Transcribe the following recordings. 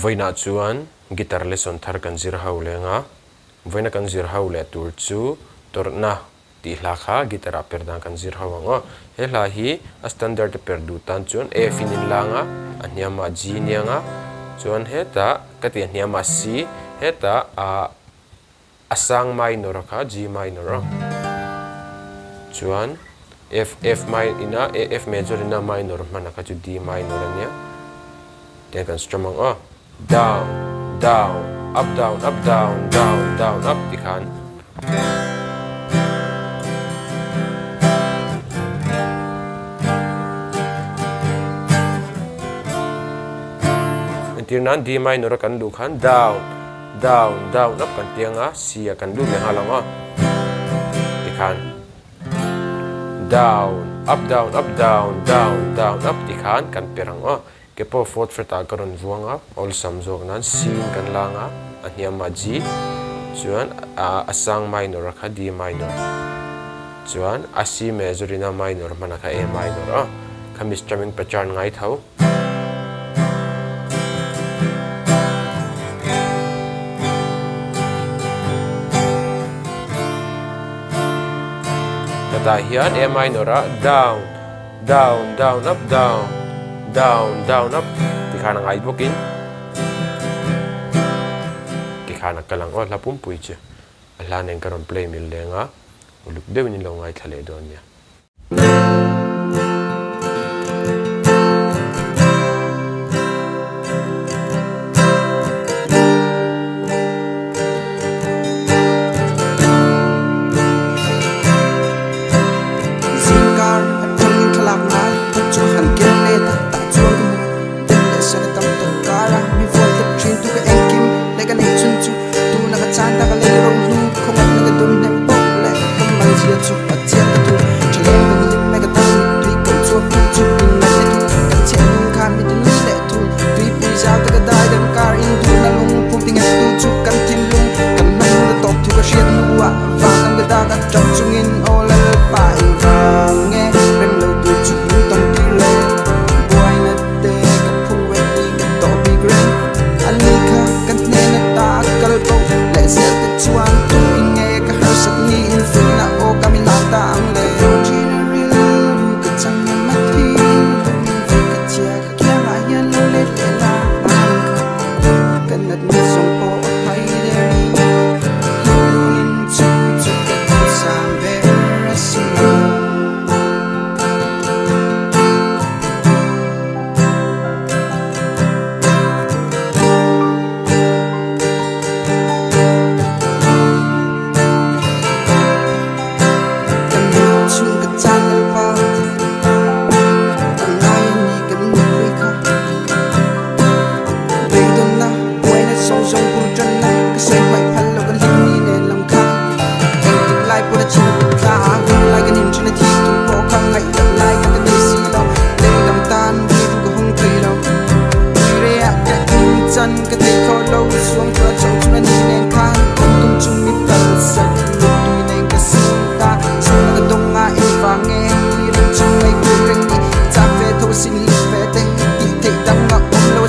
voina chuan gitar lesson thar kan zir ho lenga voina kan zir ho le tur chu torna ti hla kha gitar a perdan kan zir ho anga he hla hi a standard per du tan chuan a finin langa a hniama g nianga chuan heta kati hniama c heta a asang minor kha g minor chuan f f minor ina a f major ina minor mana ka chu d minor ania ten kan strum ang oh down down, up down up, down down down, up đi khan tiếng nan đi mai nó cần đủ khan down down down, up cần tiếng á. Xia à, cần đủ này hà lòng á. Đi khan down, up down up, down down down, up đi khan cần perang á. Ke po fourth fret a karon zuanga all sam jok nan sin kan langa a hniam ma g chuan asang minor kha d minor. Chuan a c major ina minor mana kha a minor a. Kami strumming pachan ngai thau. Kata hian a minor down down down up down down down up. Ti khana ngai bokin. Ti khana kalang o lapum pui che play mil lenga uluk deu ni lo ngai thale don easier to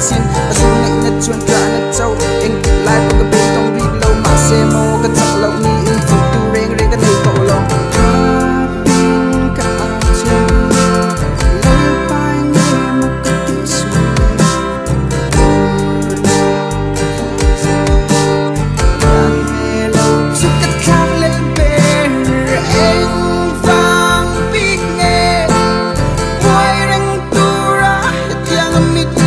sin a sung ngai na chuan ka na chau eng lai pa ka bel tong ri lo ma se mo ka chak lo ni in tu tu reng reng ka nei to lo meet